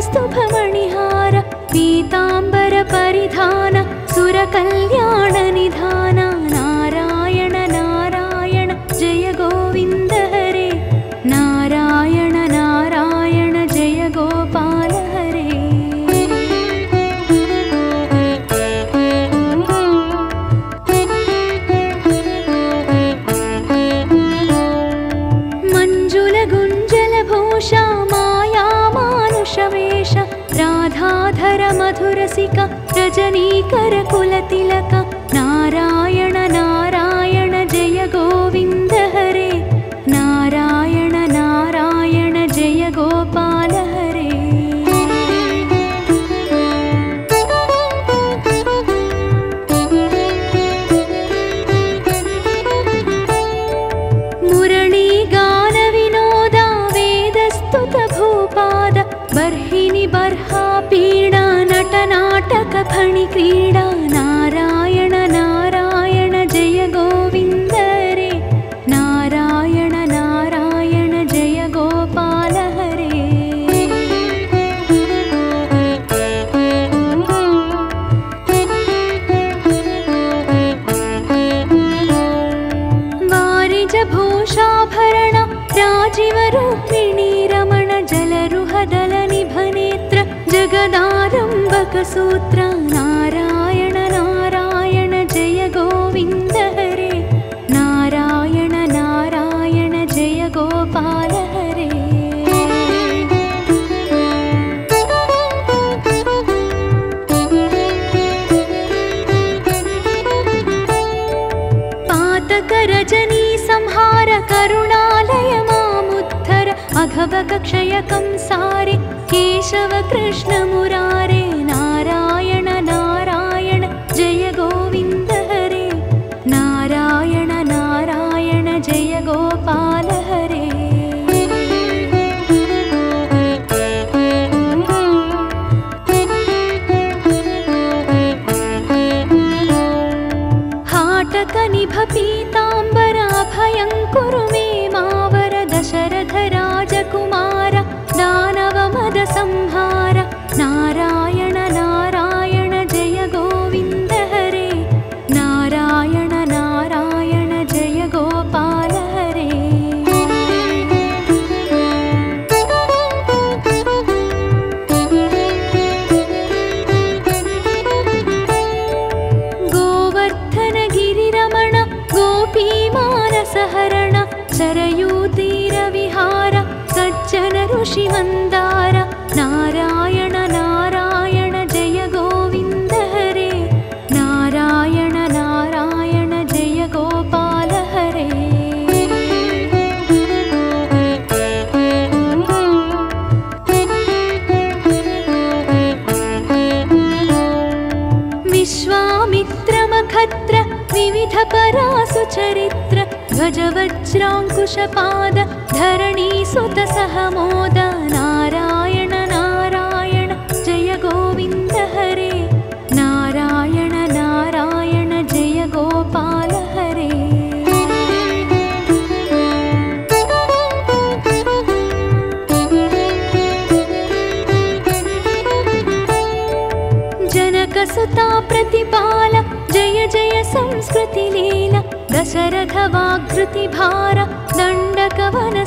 धृतकौस्तुभमणिहार पीताम्बरपरिधान सुरकल्याणनिधान जगदारम्भकसूत्र नारायण नारायण जय गोविन्द हरे। नारायण नारायण जय गोपाल हरे। पातकरजनी संहार करुणालय मामुद्धर अघवकक्षयकं सारे केशव कृष्ण सरयूतीरविहार सज्जन ऋषिमन्दार नारायण नारायण जय गोविन्द हरे। नारायण नारायण जय गोपाल हरे। विश्वामित्रमखत्र विविधपरासुचरित्र ध्वजवज्राङ्कुशपाद धरणीसुतसहमोद नारायण नारायण जय गोविन्द हरे। नारायण नारायण जय गोपाल हरे। जनकसुता प्रतिपाल जय जय संस्कृतिलीला दशरथ वाग्धृतिभार दण्डकवन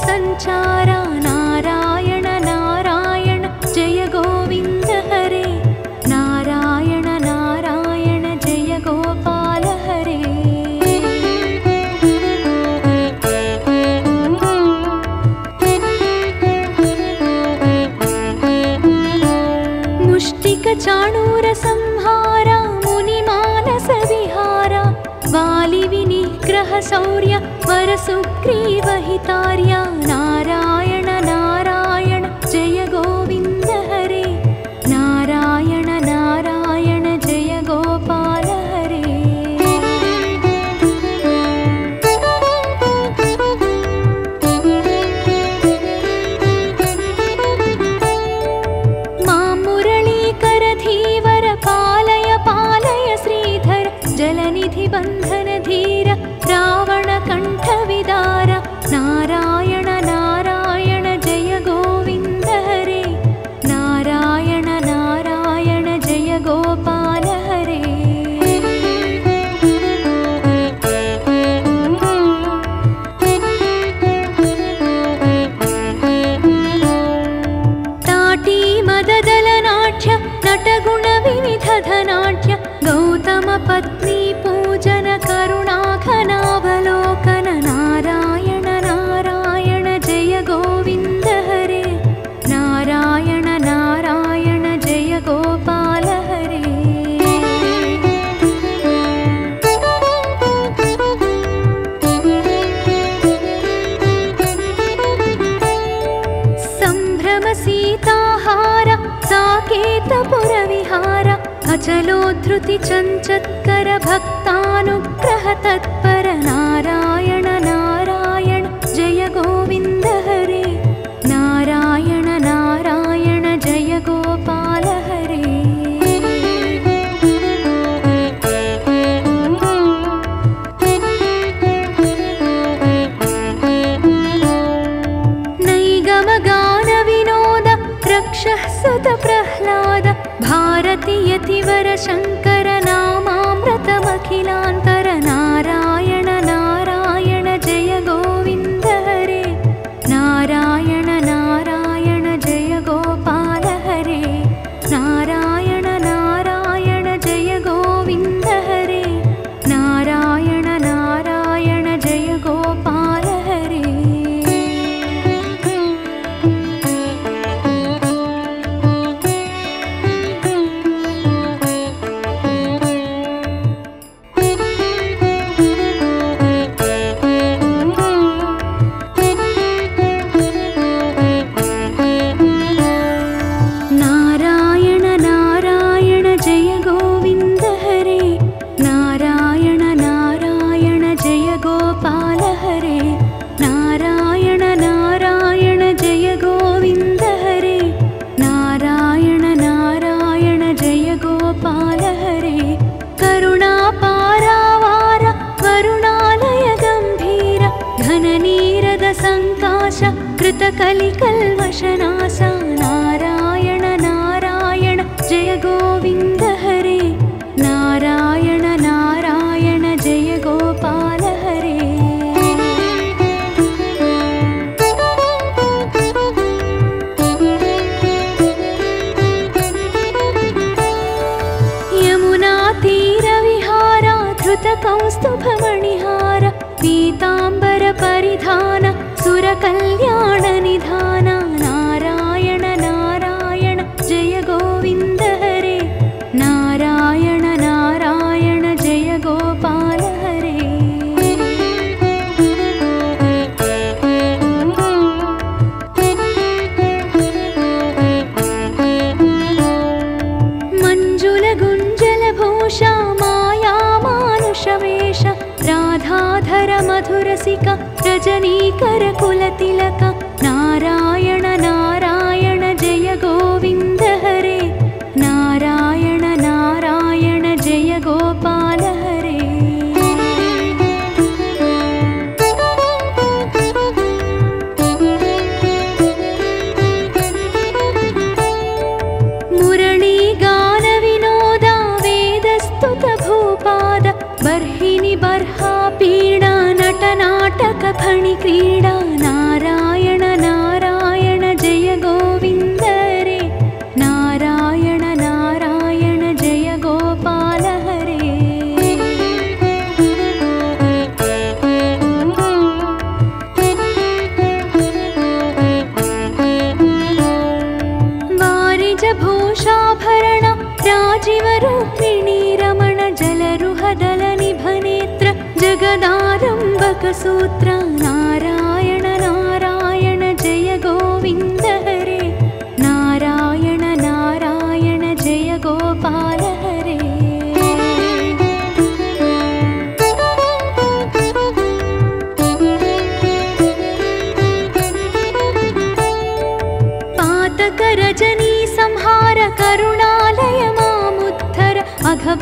वरसुग्रीवहितार्य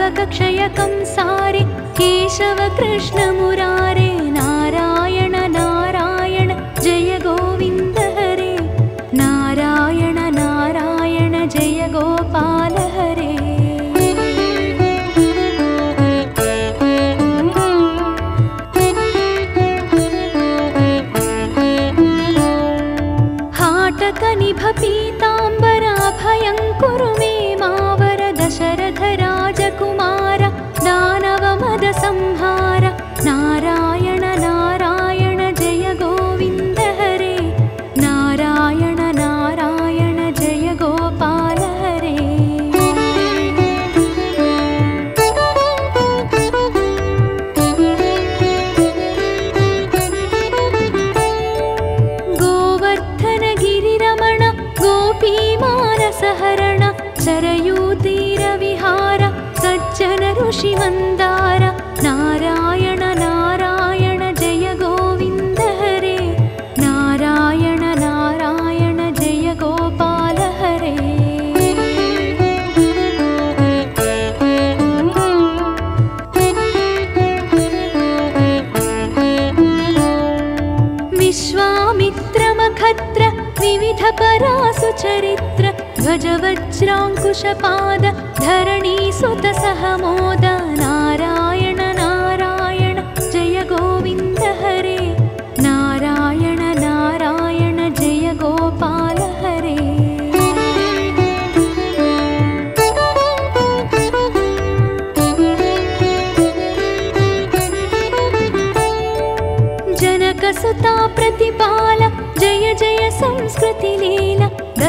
अघवकक्षयकं सारे केशव कृष्ण मुरारे शरयूतीरविहार सज्जन ऋषिमन्दार नारायण नारायण जय गोविन्द हरे। नारायण नारायण जय गोपाल हरे। विश्वामित्रमखत्र विविधपरासु चरित्र गजवत् चित्रांकुशपाद धरणी सुत मोद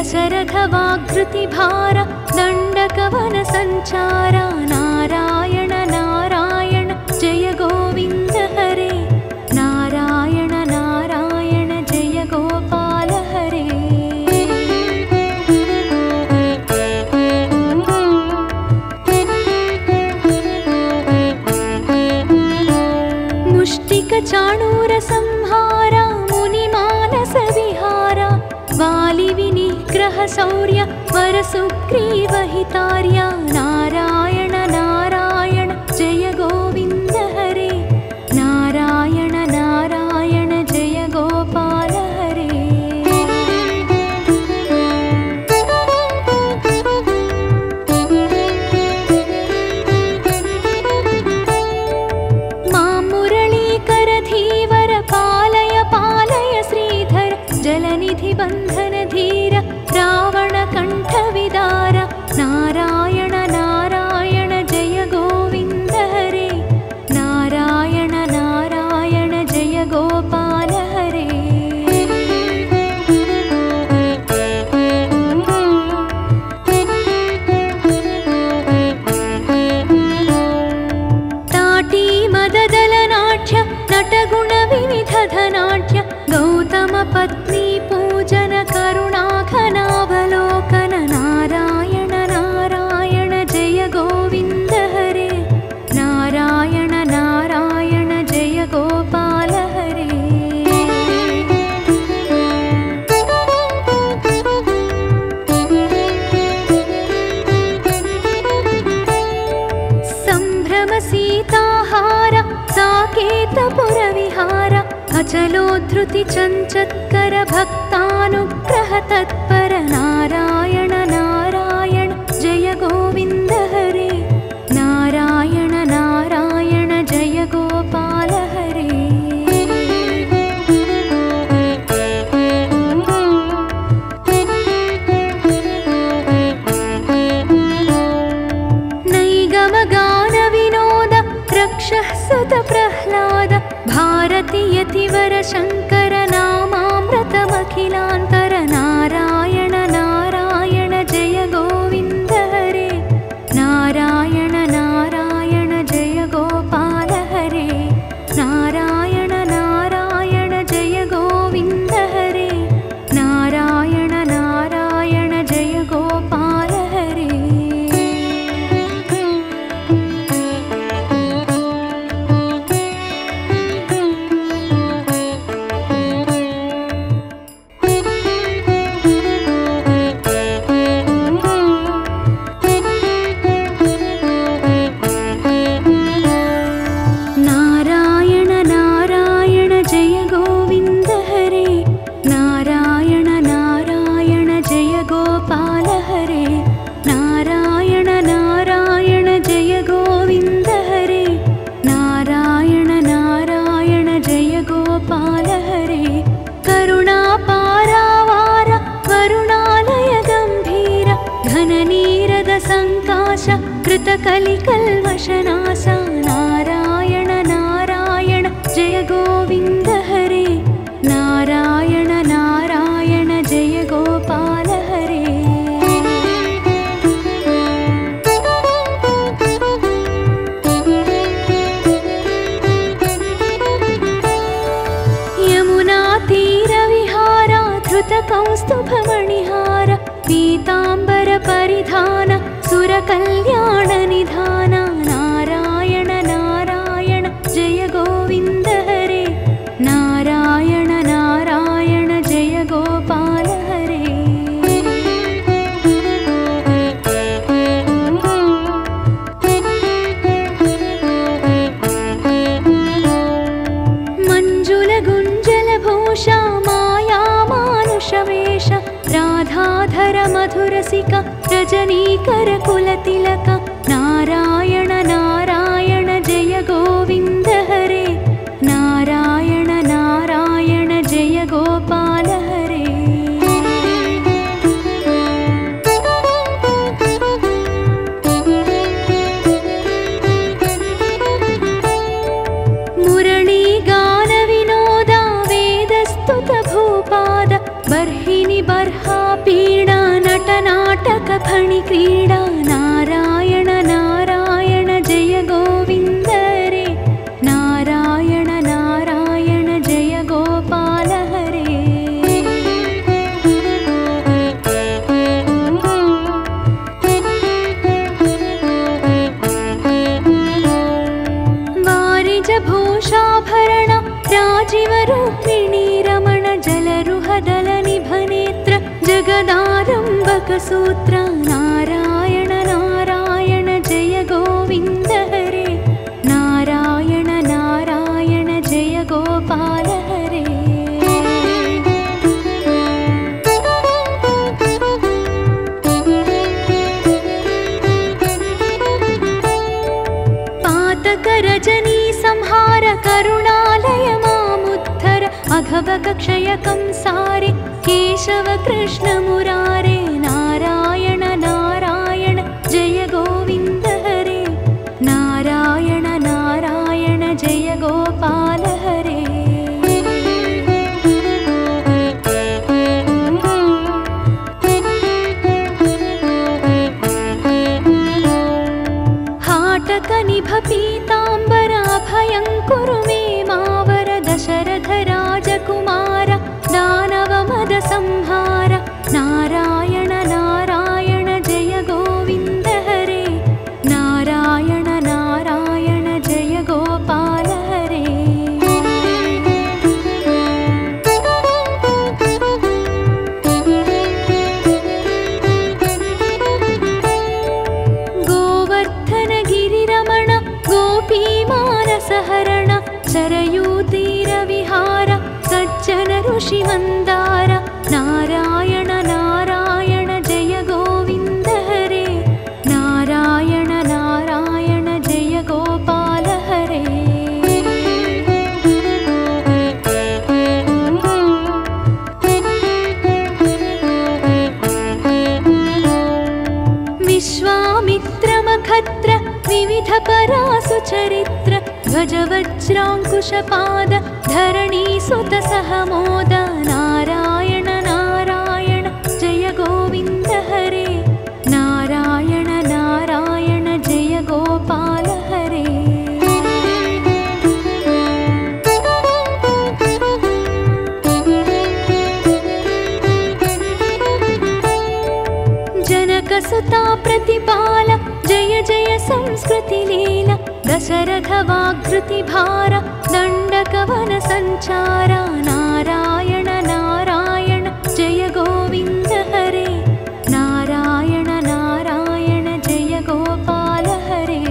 दशरथवाकृतिभार दण्डकवनसञ्चारा नारा शौर्य वरसुग्रीवहितार्या ना परिधान नटनाटकफणिक्रीडा अघवकक्षयकं सारे केशव कृष्ण ऋषिमन्दार नारायण नारायण जय गोविन्द हरे। नारायण नारायण जय गोपाल हरे। विश्वामित्रमखत्र विविधपरासुचरित्र ध्वजवज्राङ्कुशपाद धरणीसुतसहमोद नारायण नारायण जय गोविन्द हरे नारायण नारायण जय गोपाल हरे जनकसुता प्रतिपाल जय जय संस्कृतिलीला दण्डकवन सञ्चार नारायण नारायण जय गोविन्द हरे। नारायण नारायण जय गोपाल हरे।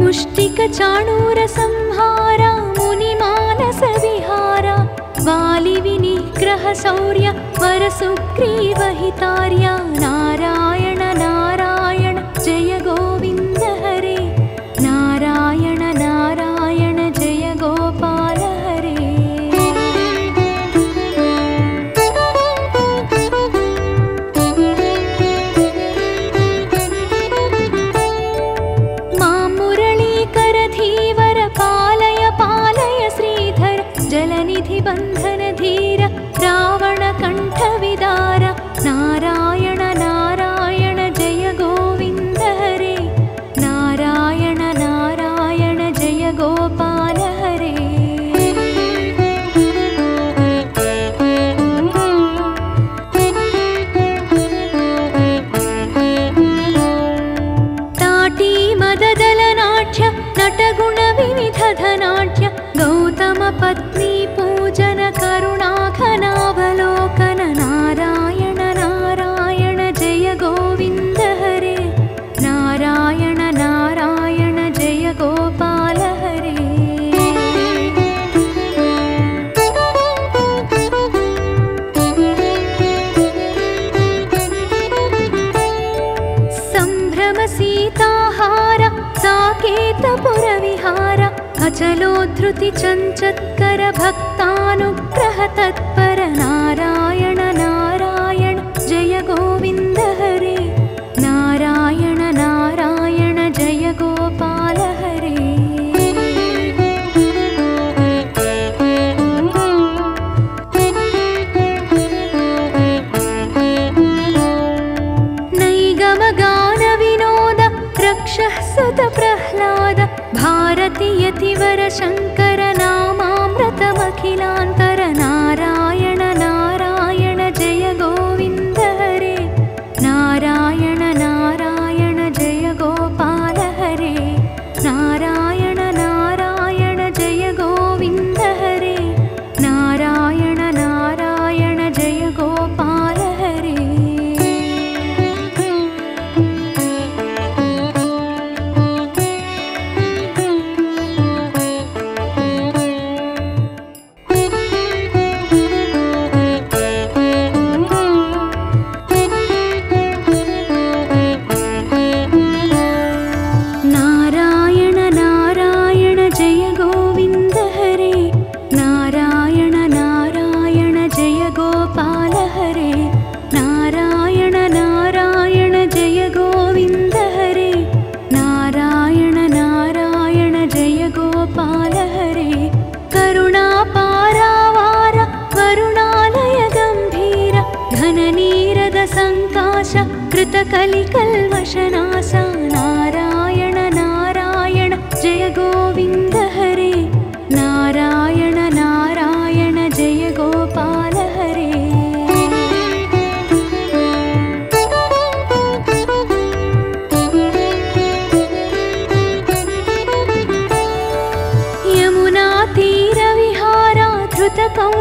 मुष्टिकचाणूरसंहार मुनिमानसविहार वालिविनिग्रहशौर्य वरसुग्रीवहितार्य नारायण चञ्चत्करभक्तानुग्रहतत्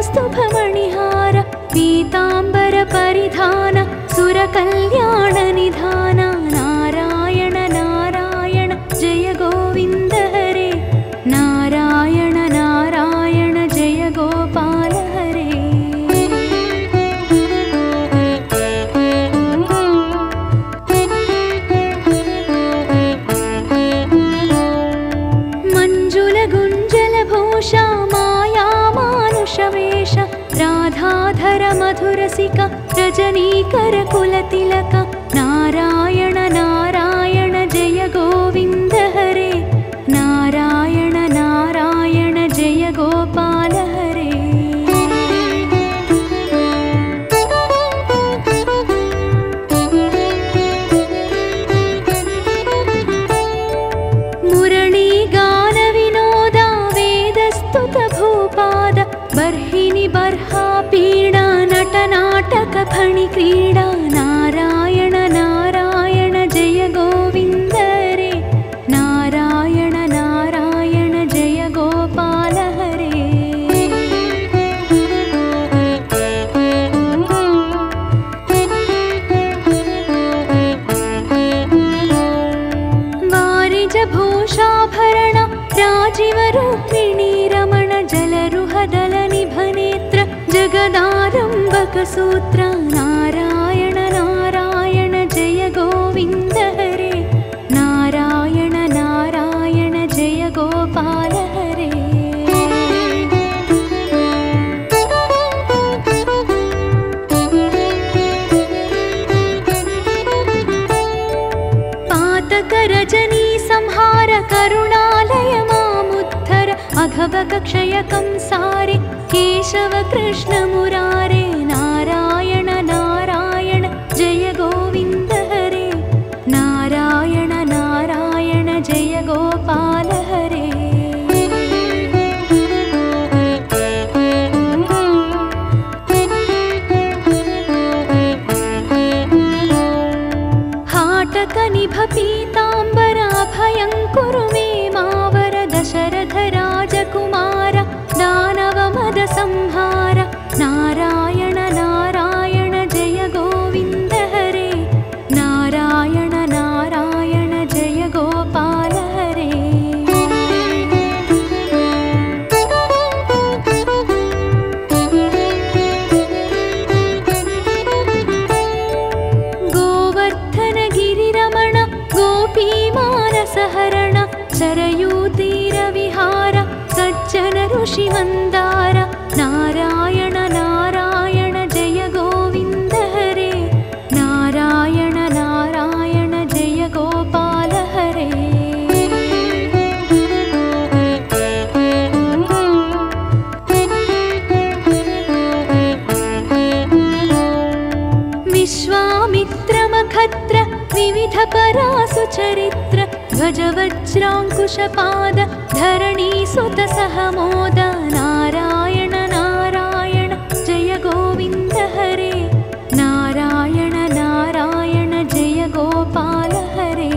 णिहार पीताम्बर परिधान सुरकल्याण निधान కరకుల తిలక क्रीडा नारायण नारायण जय गोविन्द रे नारायण नारायण जय गोपाल हरे। वारिजभूषाभरण राजीवरूपिणी रमण जलरुहदलनिभनेत्र जगदारम्भकसूत्र सारि केशव कृष्णमुरा ऋषिमन्दार नारायण नारायण जय गोविन्द हरे। नारायण नारायण जय गोपाल हरे। विश्वामित्रमखत्र विविधपरासुचरित्र ध्वजवज्राङ्कुशपाद धरणीसुत सह मोद नारायण नारायण जय गोविन्द हरे नारायण नारायण जय गोपाल हरे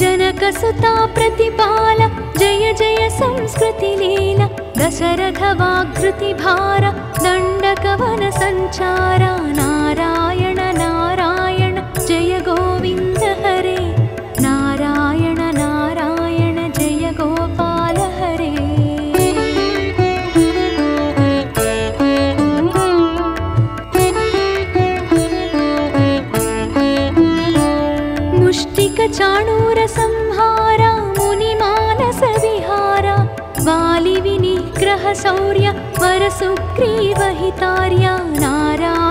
जनकसुता प्रतिपाल जय जय संस्कृतिलीला दशरथ वाग्कृतिभार दण्डकवन सञ्चार नारायण वरसुग्रीवहितार्य नारायण